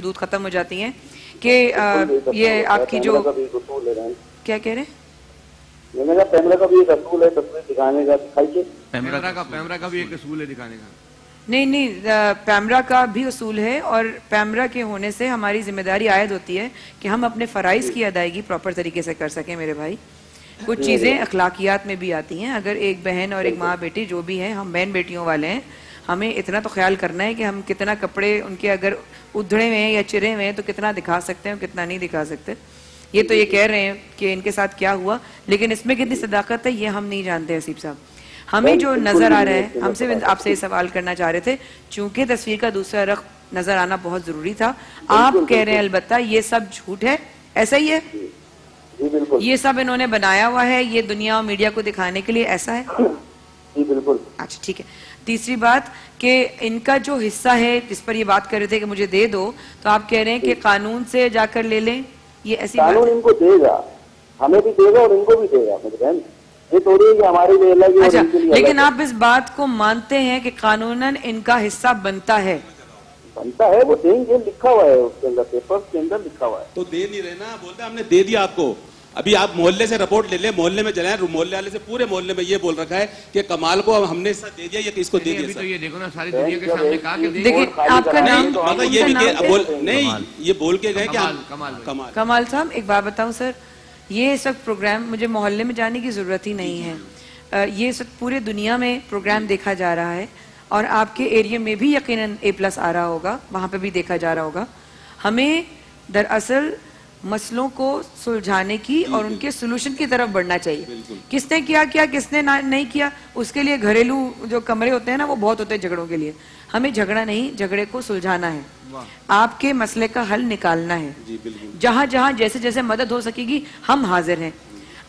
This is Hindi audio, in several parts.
हदूद खत्म हो जाती हैं कि ये आपकी जो। क्या कह रहे हैं? मैंने कहा का भी एक असूल है तस्वीर दिखाने का दिखाइए। कैमरा का कैमरा का भी एक असूल है दिखाने का। नहीं नहीं पैमरा का भी उसूल है और पैमरा के होने से हमारी ज़िम्मेदारी आयद होती है कि हम अपने फ़राइज़ की अदायगी प्रॉपर तरीके से कर सकें मेरे भाई। कुछ चीज़ें अखलाकियात में भी आती हैं। अगर एक बहन और एक माँ बेटी जो भी हैं हम बहन बेटियों वाले हैं हमें इतना तो ख्याल करना है कि हम कितना कपड़े उनके अगर उधड़े हुए हैं या चिरे हुए हैं तो कितना दिखा सकते हैं और कितना नहीं दिखा सकते। ये तो ये कह रहे हैं कि इनके साथ क्या हुआ लेकिन इसमें कितनी सदाकत है ये हम नहीं जानते हसीब साहब। हमें जो नज़र आ रहा है हमसे आपसे ये सवाल करना चाह रहे थे चूँकि तस्वीर का दूसरा रख नज़र आना बहुत ज़रूरी था आप कह रहे हैं अलबत्ता ये सब झूठ है? ऐसा ही है? ये सब इन्होंने बनाया हुआ है ये दुनिया और मीडिया को दिखाने के लिए ऐसा है? जी बिल्कुल। अच्छा ठीक है। तीसरी बात कि इनका जो हिस्सा है जिस पर ये बात कर रहे थे कि मुझे दे दो तो आप कह रहे हैं कि कानून से जाकर ले लें? ये ऐसी कानून इनको देगा। हमें भी देगा और इनको भी देगा मेरे बहन। ये थोड़ी है हमारे लिए अलग अच्छा लेकिन आप इस बात को मानते हैं कि कानूनन इनका हिस्सा बनता है। बनता है वो देंगे लिखा हुआ है उसके अंदर पेपर के अंदर लिखा हुआ है। तो दे नहीं रहे ना बोलते हमने दे दिया आपको। अभी आप मोहल्ले से रिपोर्ट ले लें मोहल्ले में चले मोहल्ले वाले से पूरे मोहल्ले में ये बोल रखा है कि कमाल को हमने हिस्सा दे दिया या किसको दे दिया तो ये देखो ना सारी दुनिया के सामने कहा देखिए आपका नाम है तो मगर ये भी बोल नहीं ये बोल के गए कमाल कमाल कमाल। साहब एक बात बताऊँ सर ये इस वक्त प्रोग्राम मुझे मोहल्ले में जाने की ज़रूरत ही नहीं है। ये इस वक्त पूरे दुनिया में प्रोग्राम देखा जा रहा है और आपके एरिया में भी यकीनन ए प्लस आ रहा होगा वहाँ पे भी देखा जा रहा होगा। हमें दरअसल मसलों को सुलझाने की और उनके सोल्यूशन की तरफ़ बढ़ना चाहिए। किसने किया क्या किसने ना, नहीं किया उसके लिए घरेलू जो कमरे होते हैं ना वो बहुत होते हैं झगड़ों के लिए। हमें झगड़ा नहीं झगड़े को सुलझाना है। आपके मसले का हल निकालना है। जहाँ जहाँ जैसे जैसे मदद हो सकेगी हम हाजिर हैं।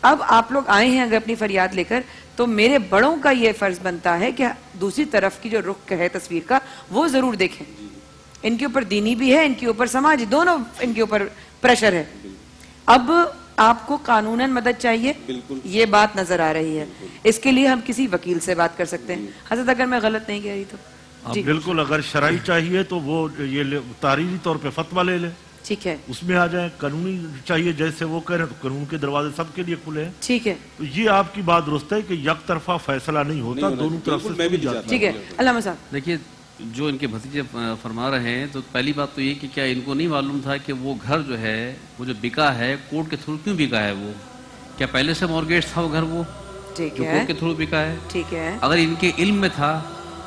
अब आप लोग आए हैं अगर अपनी फरियाद लेकर तो मेरे बड़ों का ये फ़र्ज़ बनता है कि दूसरी तरफ़ की जो रुख है तस्वीर का वो ज़रूर देखें। इनके ऊपर दीनी भी है इनके ऊपर समाज दोनों इनके ऊपर प्रेशर है। अब आपको कानूनन मदद चाहिए। ये बात नज़र आ रही है। इसके लिए हम किसी वकील से बात कर सकते हैं। हज़रत अगर मैं गलत नहीं कह रही तो? हाँ बिल्कुल अगर शराई चाहिए तो वो ये तारीरी तौर पे फतवा ले ले। ठीक है। उसमें आ जाए कानूनी चाहिए जैसे वो कह रहे हैं तो कानून के दरवाजे सबके लिए खुले हैं। ठीक है। तो ये आपकी बात दुरुस्त है कि यक तरफा फैसला नहीं होता दोनों तरफ़ से मैं भी सुनी ठीक है। अल्लाह साहब देखिए जो इनके भतीजे फरमा रहे हैं तो पहली बात तो ये कि क्या इनको नहीं मालूम था कि वो घर जो है वो जो बिका है कोर्ट के थ्रू क्यों बिका है वो? क्या पहले से मॉर्गेज था वो घर वो? ठीक है। कोर्ट के थ्रू बिका है। ठीक है। अगर इनके इल्म में था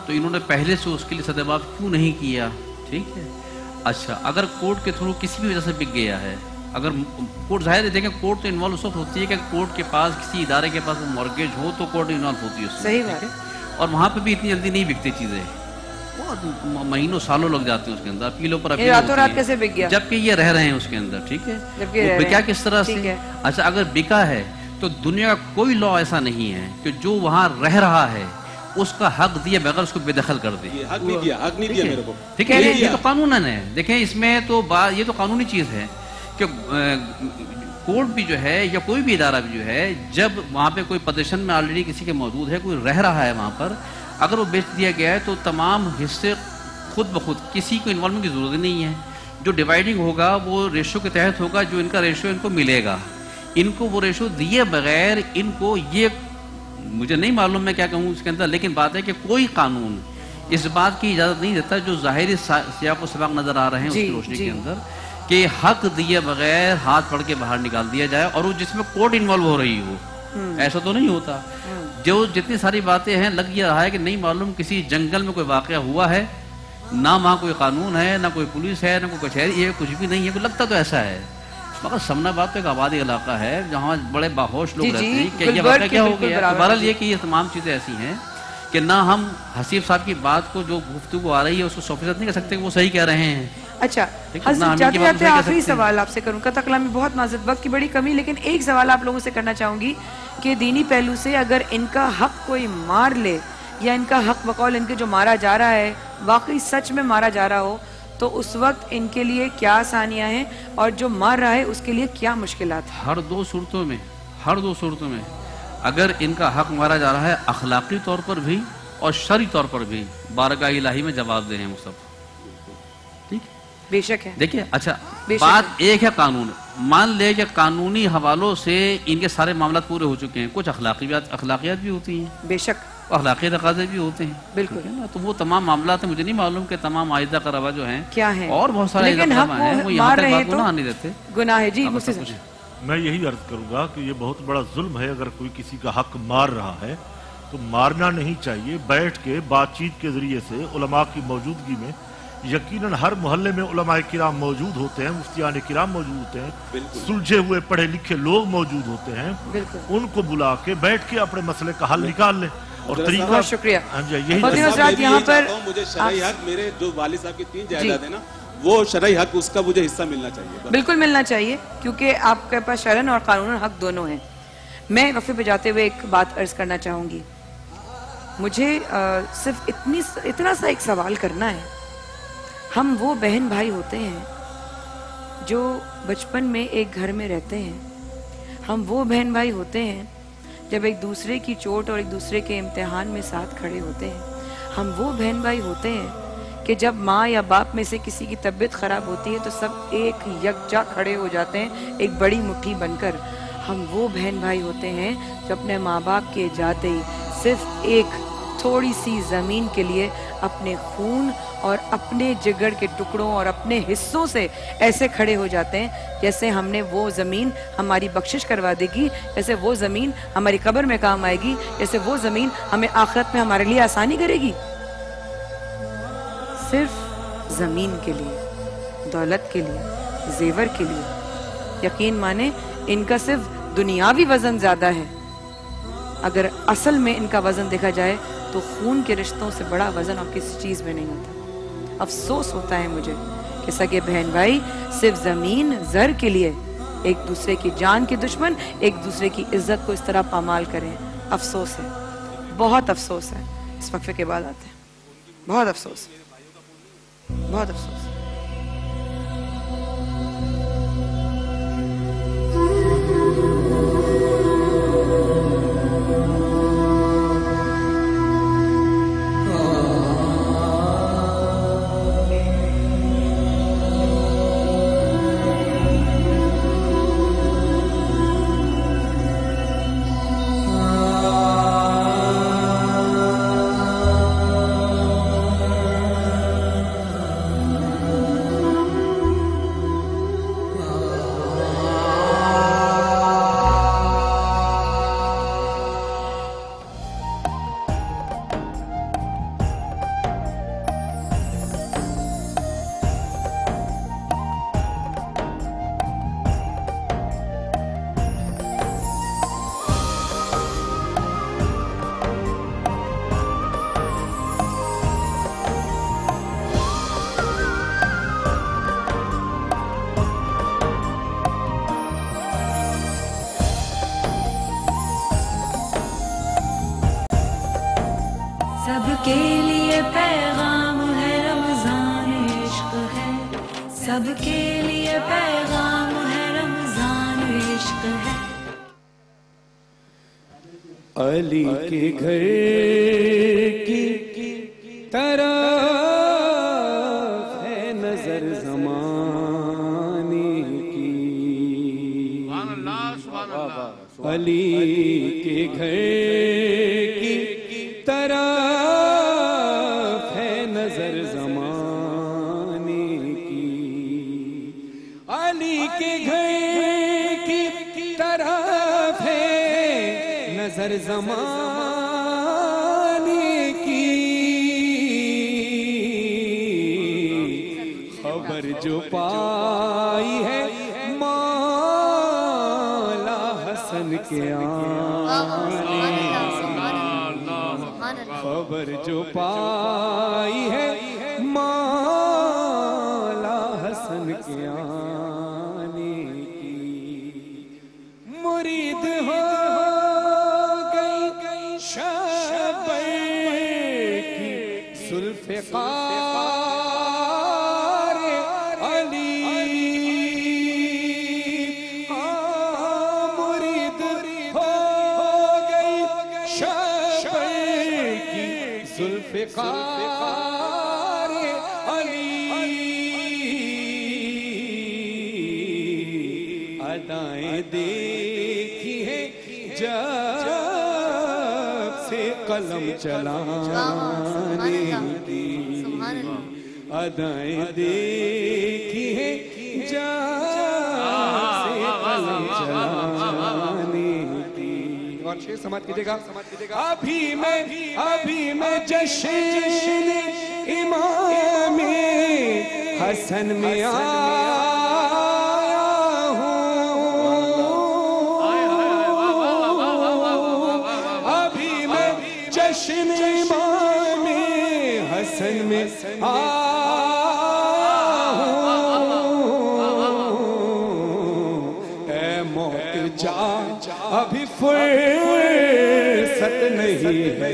तो इन्होंने पहले से उसके लिए सदेबाब क्यों नहीं किया? ठीक है। अच्छा अगर कोर्ट के थ्रू किसी भी वजह से बिक गया है अगर कोर्ट ज़ाहिर है देखें कोर्ट तो इन्वॉल्व उस वक्त होती है कि कोर्ट के पास किसी इदारे के पास मॉर्गेज हो तो कोर्ट इन्वॉल्व होती है सही बात। है? और वहाँ पे भी इतनी जल्दी नहीं बिकती चीज़ें। बहुत महीनों सालों लग जाते हैं उसके अंदर। अपीलों पर अपील रातों रात कैसे बिक गया? जबकि ये रह रहे हैं उसके अंदर ठीक है? वो बिका किस तरह से? अच्छा अगर बिका है तो दुनिया का कोई लॉ ऐसा नहीं है कि जो वहाँ रह रहा है उसका हक दिए बगैर उसको बेदखल कर दे। हक नहीं दिया हक नहीं ठीक दिया है? मेरे को। ठीक है ये, तो कानूनन है। देखें इसमें तो बात ये तो कानूनी चीज़ है कि कोर्ट भी जो है या कोई भी इदारा भी जो है जब वहाँ पे कोई पोजीशन में ऑलरेडी किसी के मौजूद है कोई रह रहा है वहाँ पर अगर वो बेच दिया गया है तो तमाम हिस्से खुद ब खुद किसी को इन्वॉल्वमेंट की ज़रूरत नहीं है। जो डिवाइडिंग होगा वो रेशो के तहत होगा जो इनका रेशो इनको मिलेगा। इनको वो रेशो दिए बगैर इनको ये मुझे नहीं मालूम मैं क्या कहूँ उसके अंदर लेकिन बात है कि कोई कानून इस बात की इजाज़त नहीं देता जो ज़ाहिर सियाक व सबाक नज़र आ रहे हैं उसकी रोशनी के अंदर कि हक दिए बगैर हाथ पढ़ के बाहर निकाल दिया जाए और वो जिसमें कोर्ट इन्वॉल्व हो रही हो। ऐसा तो नहीं होता। जो जितनी सारी बातें हैं लग ये रहा है कि नहीं मालूम किसी जंगल में कोई वाक़ हुआ है ना वहाँ कोई कानून है ना कोई पुलिस है ना कोई कचहरी है कुछ भी नहीं है कोई लगता तो ऐसा है। मगर समनाबाद तो एक आबादी इलाका है जहाँ बड़े बाहोश लोग रहते हैं कि ये वाक़ा क्या हो गया बहरहाल ये कि ये तमाम चीज़ें ऐसी हैं कि ना हम हसीब साहब की बात को जो गुफ्तु आ रही है उसको सौ फ़ीसद नहीं कर सकते वो सही कह रहे हैं। अच्छा जाते जाते आखिरी सवाल आपसे करूँ। कथा कलामी बहुत नाजुक वक्त की बड़ी कमी लेकिन एक सवाल आप लोगों से करना चाहूँगी कि दीनी पहलू से अगर इनका हक कोई मार ले या इनका हक बकौल इनके जो मारा जा रहा है वाकई सच में मारा जा रहा हो तो उस वक्त इनके लिए क्या आसानियाँ हैं और जो मार रहा है उसके लिए क्या मुश्किल हर दो सूरतों में हर दो सूरतों में अगर इनका हक मारा जा रहा है अखलाकी तौर पर भी और शरी तौर पर भी बारगाह इलाही में जवाब दे हैं वो सब। ठीक बेशक है। देखिए अच्छा बात एक है कानून। मान ले कि कानूनी हवालों से इनके सारे मामला पूरे हो चुके हैं कुछ अखलाकियात अखलाकियात भी होती हैं। बेशक। अखलाकी तकाजे भी होते हैं। बिल्कुल। है ना? तो वो तमाम मामला है मुझे नहीं मालूम कि तमाम आयदा का रवा जो है क्या है? और बहुत सारे हैं वो यहाँ मार तक बात को तो ना आने देते। गुनाह है। जी मुझसे मैं यही अर्ज़ करूँगा कि ये बहुत बड़ा जुल्म है अगर कोई किसी का हक मार रहा है तो मारना नहीं चाहिए। बैठ के बातचीत के ज़रिए से उलमा की मौजूदगी में यकीनन हर मोहल्ले में उलमा किराम मौजूद होते हैं मुफ्तियान किराम मौजूद होते हैं सुलझे हुए पढ़े लिखे लोग मौजूद होते हैं उनको बुला के बैठ के अपने मसले का हल निकाल लें। और तरीका शुक्रिया। हाँ जी यही यहाँ पर मुझे मेरे जो वाली साहब की तीन जायदाद है ना वो शरई हक उसका मुझे हिस्सा मिलना चाहिए। बिल्कुल मिलना चाहिए क्योंकि आपके पास शरण और कानून हक दोनों हैं। मैं वफे पे जाते हुए एक बात अर्ज़ करना चाहूँगी। मुझे अ, सिर्फ़ इतनी इतना सा एक सवाल करना है हम वो बहन भाई होते हैं जो बचपन में एक घर में रहते हैं। हम वो बहन भाई होते हैं जब एक दूसरे की चोट और एक दूसरे के इम्तिहान में साथ खड़े होते हैं। हम वो बहन भाई होते हैं कि जब माँ या बाप में से किसी की तबीयत खराब होती है तो सब एक यकजा खड़े हो जाते हैं, एक बड़ी मुट्ठी बनकर। हम वो बहन भाई होते हैं जो अपने माँ बाप के जाते ही सिर्फ़ एक थोड़ी सी ज़मीन के लिए अपने खून और अपने जिगर के टुकड़ों और अपने हिस्सों से ऐसे खड़े हो जाते हैं, जैसे हमने वो ज़मीन हमारी बख्शिश करवा देगी, जैसे वो ज़मीन हमारी कब्र में काम आएगी, जैसे वो ज़मीन हमें आखिरत में हमारे लिए आसानी करेगी। सिर्फ़ ज़मीन के लिए, दौलत के लिए, जेवर के लिए। यकीन माने, इनका सिर्फ़ दुनियावी वज़न ज़्यादा है। अगर असल में इनका वज़न देखा जाए तो खून के रिश्तों से बड़ा वज़न और किसी चीज़ में नहीं होता। अफसोस होता है मुझे कि सगे बहन भाई सिर्फ़ ज़मीन, जर के लिए एक दूसरे की जान के दुश्मन, एक दूसरे की इज़्ज़त को इस तरह पामाल करें। अफसोस है। बहुत अफसोस है। इस वक्फे के बाद आते हैं। बहुत अफसोस। बहुत अफसोस। सबके लिए पैगाम है रमज़ान इश्क है। सबके लिए पैगाम है रमज़ान इश्क है। अली के घर की तरफ़ है नज़र जमाने की। अली के घर नज़र जमाने की। खबर जो पाई है माला हसन के आने। खबर जो पाई है माला हसन के आने की। मुरीद हो बेकार अली। मुरीद हो गई की अली। अदाएँ देखी है जब से कलम चलाने दी अदाएँ देखी है दी और शेर समाज कीजिएगा अभी मैं अभी मैं जश्न इमाम हसन में आया हूँ। अभी मैं जश्न इमाम हसन में आया जा अभी फुर्सत नहीं है।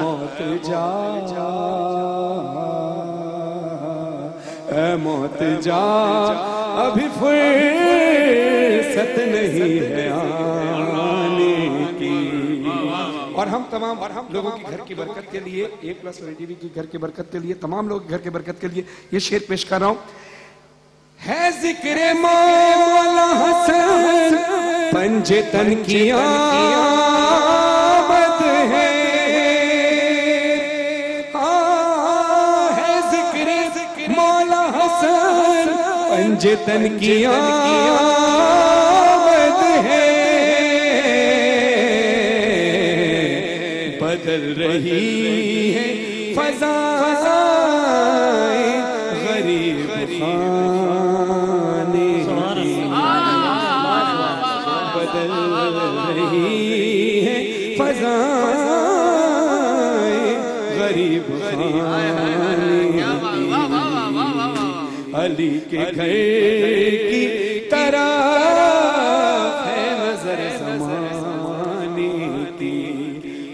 मौत जा मौत जा अभी फुर्सत नहीं है आने की। और हम तमाम और हम लोगों के घर की बरकत के लिए ए प्लस टीवी की घर की बरकत के लिए तमाम लोगों के घर की बरकत के लिए ये शेर पेश कर रहा हूँ। है ज़िक्र मौला हसन पंजे तन की आमद है। हाँ, ज़िक्र मौला हसन पंजे तन की है। बदल रही है फजाएँ गरीब खाने। अली के घर की तरह है नज़र समाने की।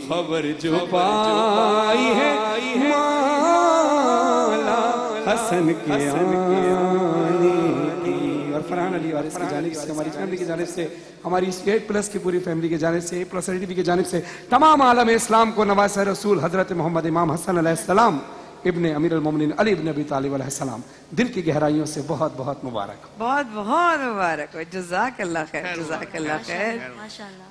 खबर जो पाई है माला हसन के आने की। और फरहान अली वारिस की जानिब से, हमारी फैमिली की जानिब से, हमारी स्टेट प्लस की पूरी फैमिली की जानिब से प्लस टीवी की जानिब से, तमाम आलम इस्लाम को नवाज़ रसूल हज़रत मोहम्मद इमाम हसन अलैहिस्सलाम इब्ने अमीर अल अली इब्न अबी तालिब अलैहिस्सलाम दिल की गहराइयों से बहुत बहुत मुबारक। बहुत बहुत मुबारक। हो जजाक अल्लाह खैर जजाक अल्लाह खैर।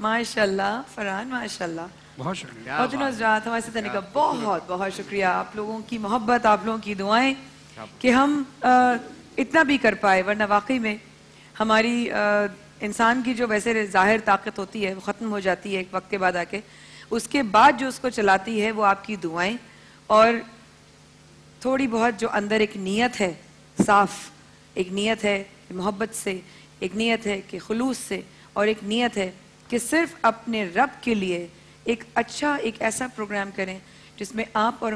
माशाल्लाह। फरहान माशाल्लाह। बहुत शुक्रिया। बहुत हजरात हमारे साथ रहने का बहुत बहुत शुक्रिया। आप लोगों की मोहब्बत आप लोगों की दुआएँ कि हम इतना भी कर पाए वरना वाकई में हमारी इंसान की जो वैसे ज़ाहिर ताकत होती है वो ख़त्म हो जाती है एक वक्त के बाद आके। उसके बाद जो उसको चलाती है वो आपकी दुआएँ। और थोड़ी बहुत जो अंदर एक नीयत है, साफ़, एक नीयत है मोहब्बत से, एक नीयत है कि खलूस से, और एक नीयत है कि सिर्फ़ अपने रब के लिए एक अच्छा एक ऐसा प्रोग्राम करें जिसमें आप और